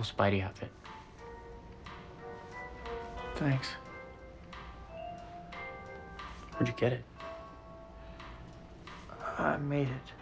cool Spidey outfit. Thanks. Where'd you get it? I made it.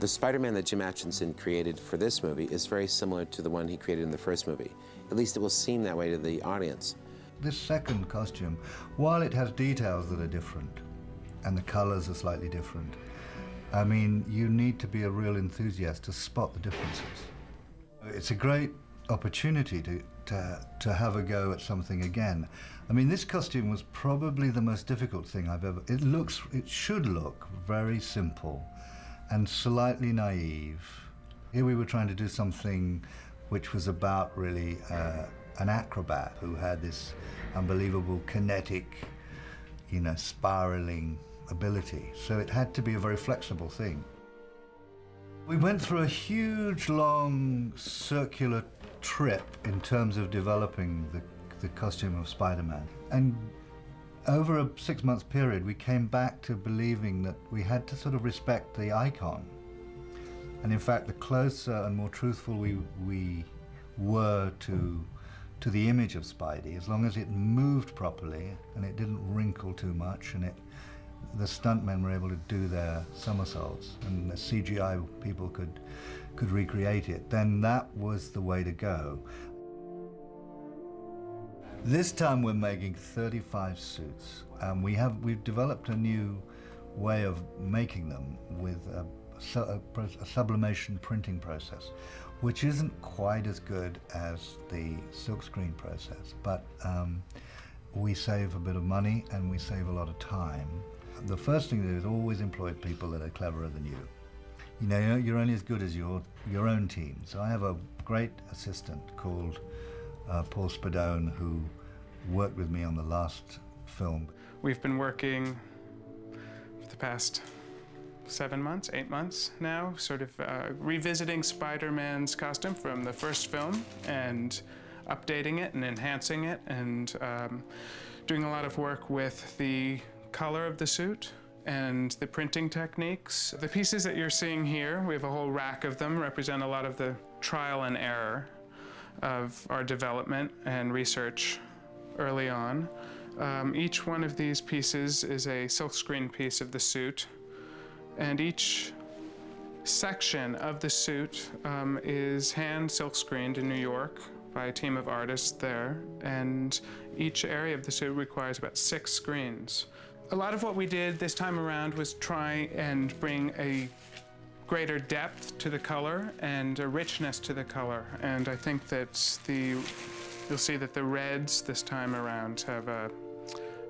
The Spider-Man that Jim Acheson created for this movie is very similar to the one he created in the first movie. At least it will seem that way to the audience. This second costume, while it has details that are different, and the colors are slightly different, I mean, you need to be a real enthusiast to spot the differences. It's a great opportunity to, to, to have a go at something again. I mean, this costume was probably the most difficult thing I've ever, it looks, it should look very simple and slightly naive. Here we were trying to do something which was about really uh, an acrobat who had this unbelievable kinetic, you know, spiraling ability. So it had to be a very flexible thing. We went through a huge, long, circular trip in terms of developing the, the costume of Spider-Man. And over a six month period, we came back to believing that we had to sort of respect the icon. And in fact, the closer and more truthful we, we were to, to the image of Spidey, as long as it moved properly and it didn't wrinkle too much and it, the stuntmen were able to do their somersaults and the CGI people could, could recreate it, then that was the way to go. This time we're making 35 suits. and we have, we've developed a new way of making them with a, a, a sublimation printing process, which isn't quite as good as the silkscreen process, but um, we save a bit of money and we save a lot of time. The first thing to do is always employ people that are cleverer than you. You know, you're only as good as your, your own team. So I have a great assistant called uh, Paul Spadone, who worked with me on the last film. We've been working for the past seven months, eight months now, sort of uh, revisiting Spider-Man's costume from the first film and updating it and enhancing it and um, doing a lot of work with the color of the suit and the printing techniques. The pieces that you're seeing here, we have a whole rack of them, represent a lot of the trial and error of our development and research early on. Um, each one of these pieces is a silkscreen piece of the suit, and each section of the suit um, is hand silkscreened in New York by a team of artists there, and each area of the suit requires about six screens. A lot of what we did this time around was try and bring a greater depth to the color and a richness to the color, and I think that the You'll see that the reds this time around have a,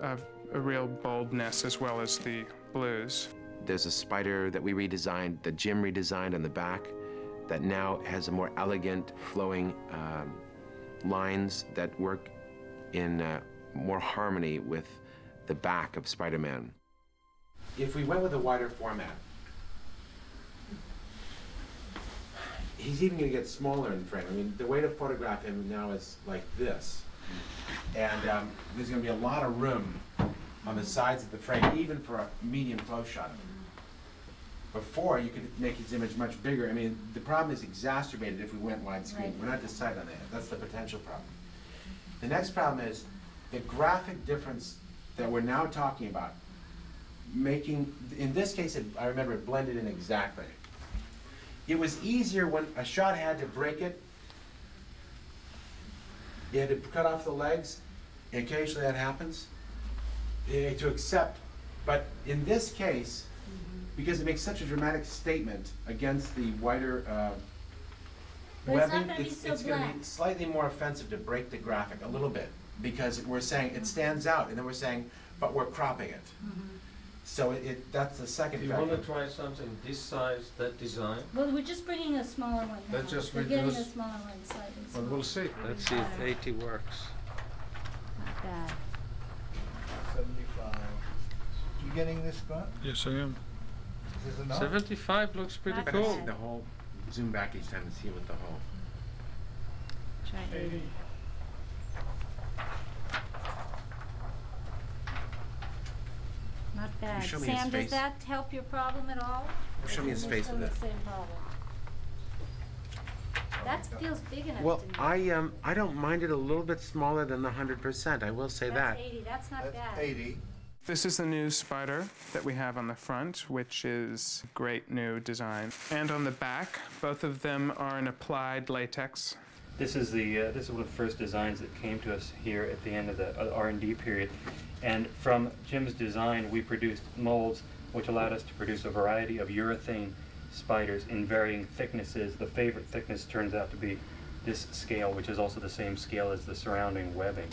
a, a real boldness as well as the blues. There's a spider that we redesigned, that Jim redesigned on the back, that now has a more elegant, flowing um, lines that work in uh, more harmony with the back of Spider-Man. If we went with a wider format, he's even going to get smaller in frame. I mean, the way to photograph him now is like this. And um, there's going to be a lot of room on the sides of the frame, even for a medium close shot of him. Before, you could make his image much bigger. I mean, the problem is exacerbated if we went widescreen. Right. We're not decided on that. That's the potential problem. The next problem is the graphic difference that we're now talking about, making, in this case, it, I remember it blended in exactly. It was easier when a shot had to break it. You had to cut off the legs. Occasionally that happens. To accept. But in this case, because it makes such a dramatic statement against the wider uh, webbing, it's, it's going to be slightly more offensive to break the graphic a little bit because we're saying it stands out, and then we're saying but we're cropping it. So it, it, that's the second Do you factor. wanna try something this size, that design? Well, we're just bringing a smaller one now. Let's just We're getting a reduce- smaller one slightly Well, smaller. we'll see. Let's see if eighty works. Not bad. 75. You getting this, Grant? Yes, I am. Is this enough? Seventy-five looks pretty Not I'm cool. see the whole, zoom back each time and see what the whole. Try eighty. Not bad. show me his Sam, does face? that help your problem at all? Show me his face with the it. same problem? That feels big enough Well, to me. I, um, I don't mind it a little bit smaller than the hundred percent, I will say that. That's eighty, that's not That's bad. 80. This is the new spider that we have on the front, which is great new design. And on the back, both of them are an applied latex. This is the uh, this is one of the first designs that came to us here at the end of the uh, R&D period, and from Jim's design, we produced molds which allowed us to produce a variety of urethane spiders in varying thicknesses. The favorite thickness turns out to be this scale, which is also the same scale as the surrounding webbing.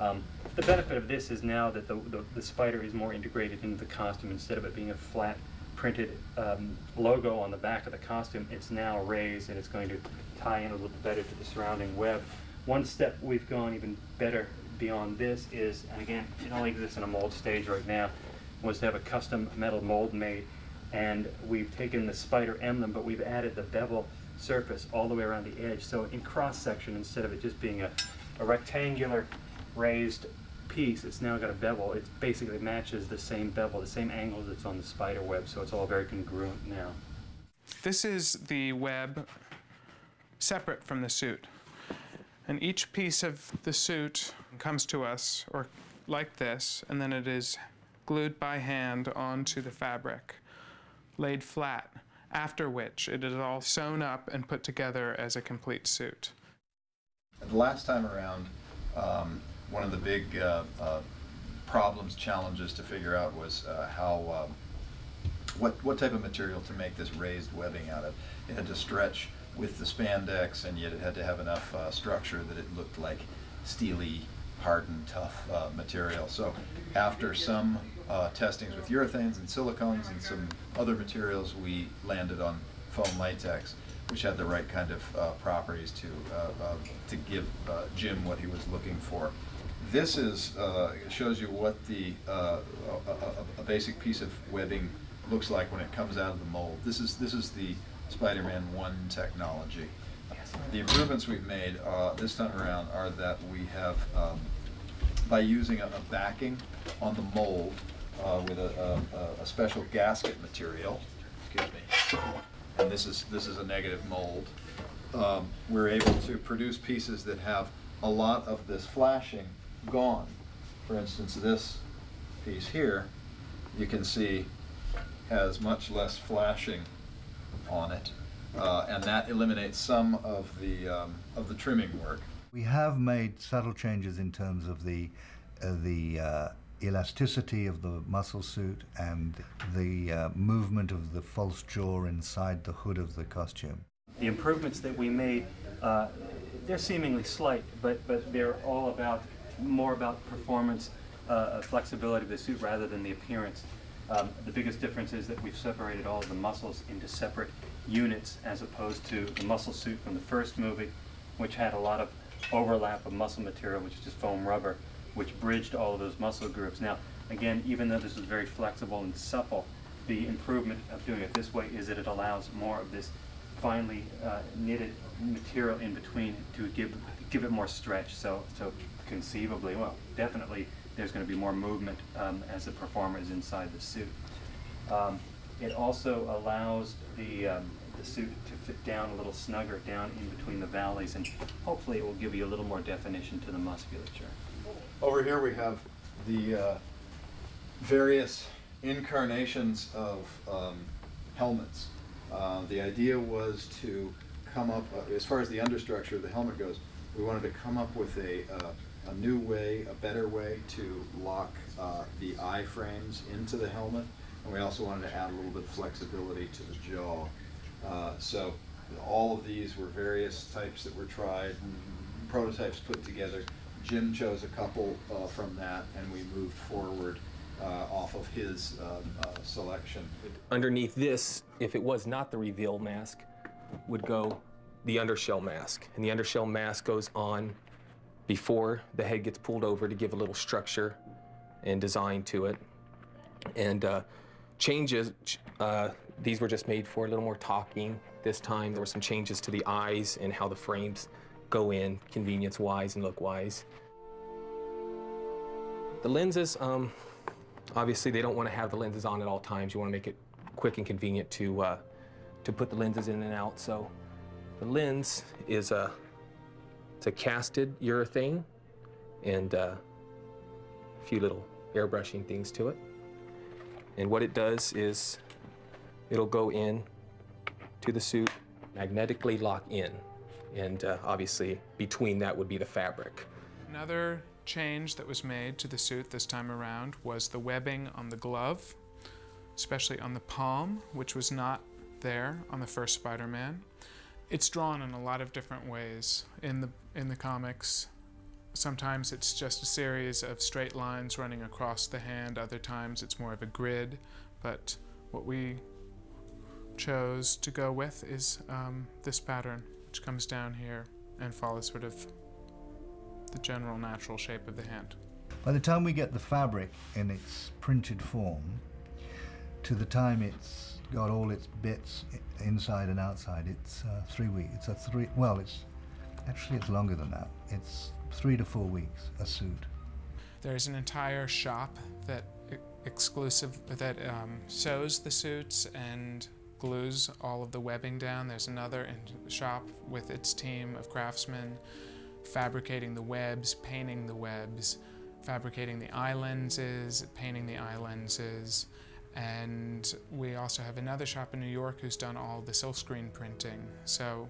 Um, the benefit of this is now that the, the, the spider is more integrated into the costume instead of it being a flat printed um, logo on the back of the costume, it's now raised and it's going to tie in a little better to the surrounding web. One step we've gone even better beyond this is, and again, it only exists in a mold stage right now, was to have a custom metal mold made. And we've taken the spider emblem, but we've added the bevel surface all the way around the edge. So in cross section, instead of it just being a, a rectangular raised piece, it's now got a bevel. It basically matches the same bevel, the same angle that's on the spider web. So it's all very congruent now. This is the web separate from the suit. And each piece of the suit comes to us, or like this, and then it is glued by hand onto the fabric, laid flat, after which it is all sewn up and put together as a complete suit. The last time around, um, one of the big uh, uh, problems, challenges to figure out was uh, how, um, what, what type of material to make this raised webbing out of. It had to stretch with the spandex, and yet it had to have enough uh, structure that it looked like steely, hardened, tough uh, material. So after some uh, testings with urethanes and silicones and some other materials, we landed on foam latex which had the right kind of uh, properties to uh, uh, to give Jim what he was looking for. This is uh, shows you what the uh, a, a, a basic piece of webbing looks like when it comes out of the mold. This is this is the Spider-Man One technology. The improvements we've made uh, this time around are that we have um, by using a, a backing on the mold uh, with a, a, a special gasket material. Excuse me and this is this is a negative mold. Um, we're able to produce pieces that have a lot of this flashing gone. For instance, this piece here, you can see has much less flashing on it, uh, and that eliminates some of the um, of the trimming work. We have made subtle changes in terms of the uh, the uh, elasticity of the muscle suit and the uh, movement of the false jaw inside the hood of the costume. The improvements that we made, uh, they're seemingly slight, but, but they're all about, more about performance, uh, flexibility of the suit rather than the appearance. Um, the biggest difference is that we've separated all of the muscles into separate units as opposed to the muscle suit from the first movie, which had a lot of overlap of muscle material, which is just foam rubber, which bridged all of those muscle groups. Now, again, even though this is very flexible and supple, the improvement of doing it this way is that it allows more of this finely uh, knitted material in between to give give it more stretch. So, so conceivably, well, definitely, there's going to be more movement um, as the performer is inside the suit. Um, it also allows the um, the suit to fit down a little snugger down in between the valleys, and hopefully, it will give you a little more definition to the musculature. Over here we have the uh, various incarnations of um, helmets. Uh, the idea was to come up, uh, as far as the understructure of the helmet goes, we wanted to come up with a, uh, a new way, a better way to lock uh, the eye frames into the helmet. And we also wanted to add a little bit of flexibility to the jaw. Uh, so all of these were various types that were tried, and prototypes put together. Jim chose a couple uh, from that, and we moved forward uh, off of his uh, uh, selection. Underneath this, if it was not the reveal mask, would go the undershell mask. And the undershell mask goes on before the head gets pulled over to give a little structure and design to it. And uh, changes, uh, these were just made for a little more talking this time. There were some changes to the eyes and how the frames go in, convenience-wise and look-wise. The lenses, um, obviously they don't want to have the lenses on at all times. You want to make it quick and convenient to, uh, to put the lenses in and out. So the lens is a, it's a casted urethane and uh, a few little airbrushing things to it. And what it does is it'll go in to the suit, magnetically lock in. And uh, obviously between that would be the fabric. Another change that was made to the suit this time around was the webbing on the glove, especially on the palm, which was not there on the first Spider-Man. It's drawn in a lot of different ways in the in the comics. Sometimes it's just a series of straight lines running across the hand, other times it's more of a grid, but what we chose to go with is um, this pattern, which comes down here and follows sort of the general natural shape of the hand. By the time we get the fabric in its printed form, to the time it's got all its bits inside and outside, it's uh, three weeks. It's a three. Well, it's actually it's longer than that. It's three to four weeks a suit. There's an entire shop that exclusive that um, sews the suits and glues all of the webbing down. There's another shop with its team of craftsmen fabricating the webs, painting the webs, fabricating the eye lenses, painting the eye lenses. And we also have another shop in New York who's done all the silkscreen printing. So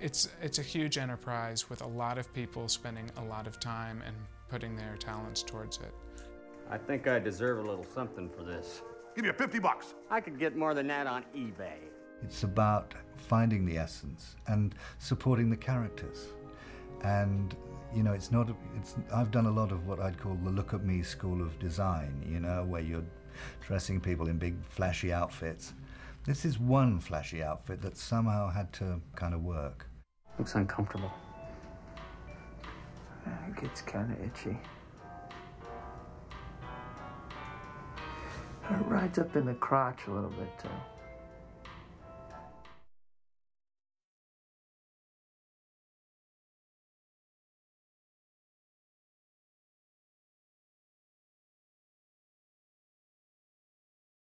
it's it's a huge enterprise with a lot of people spending a lot of time and putting their talents towards it. I think I deserve a little something for this. Give me a 50 bucks. I could get more than that on eBay. It's about finding the essence and supporting the characters. And you know, it's not. It's. I've done a lot of what I'd call the look at me school of design. You know, where you're dressing people in big flashy outfits. This is one flashy outfit that somehow had to kind of work. Looks uncomfortable. It gets kind of itchy. It rides up in the crotch a little bit, too.